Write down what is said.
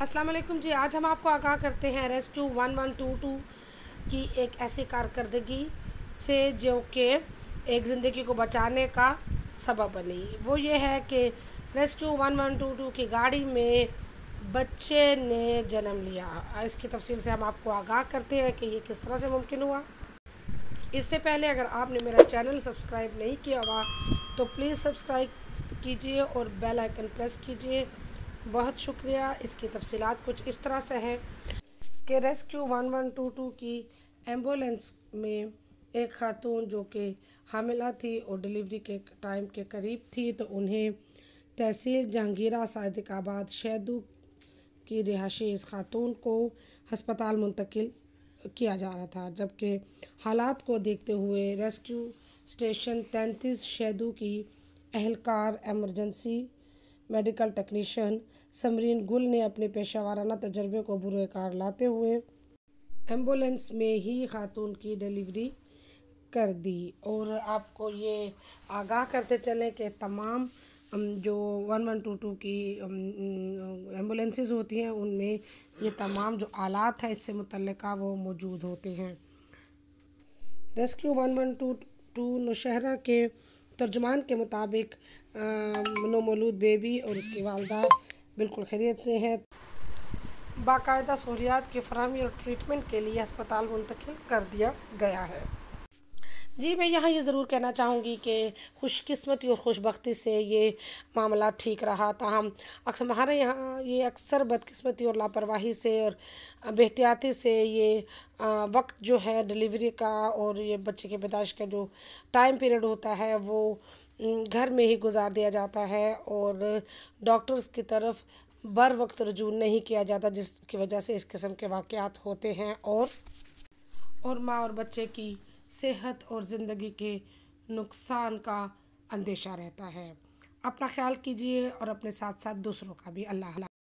वालेकुम जी, आज हम आपको आगाह करते हैं rescue one one two two की एक ऐसी कारकर्दगी से जो कि एक ज़िंदगी को बचाने का सबब बनी। वो ये है कि rescue one one two two की गाड़ी में बच्चे ने जन्म लिया। इसकी तफसील से हम आपको आगाह करते हैं कि ये किस तरह से मुमकिन हुआ। इससे पहले अगर आपने मेरा चैनल सब्सक्राइब नहीं किया हुआ तो प्लीज़ सब्सक्राइब कीजिए और बेल आइकन प्रेस कीजिए। बहुत शुक्रिया। इसकी तफसीलात कुछ इस तरह से है कि rescue one one two two की एंबुलेंस में एक खातून जो कि हामिला थी और डिलीवरी के टाइम के करीब थी तो उन्हें तहसील जहांगीरा सादिकाबाद शहदू की रिहाशी इस खातून को हस्पताल मुंतकिल किया जा रहा था, जबकि हालात को देखते हुए रेस्क्यू स्टेशन तैंतीस शहदू की अहलकार emergency medical technician Samreen Gul ने अपने पेशा वाराना तजर्बे को बुरकार लाते हुए एंबुलेंस में ही खातून की डिलीवरी कर दी। और आपको ये आगाह करते चलें कि तमाम जो वन वन टू टू की एम्बुलेंसेस होती हैं, उनमें ये तमाम जो आलात हैं, इससे मुतल वो मौजूद होते हैं। Rescue one one two two Nowshera के तर्जुमान के मुताबिक नोमलूद बेबी और उसकी वालदा बिल्कुल खैरियत से हैं। बाकायदा सहूलियात की फरहमी और ट्रीटमेंट के लिए अस्पताल मुंतकिल कर दिया गया है। जी, मैं यहाँ ये ज़रूर कहना चाहूँगी कि खुशकस्मती और खुशबख्ती से ये मामला ठीक रहा। था हम अक्सर हमारे यहाँ ये अक्सर बदकस्मती और लापरवाही से और बेहतियाती से ये वक्त जो है डिलीवरी का और ये बच्चे के पैदाइश का जो टाइम पीरियड होता है, वो घर में ही गुजार दिया जाता है और डॉक्टर्स की तरफ़ बर वक्त रजू नहीं किया जाता, जिसकी वजह से इस किस्म के वाक़ात होते हैं और और माँ और बच्चे की सेहत और ज़िंदगी के नुकसान का अंदेशा रहता है। अपना ख्याल कीजिए और अपने साथ साथ दूसरों का भी अल्लाह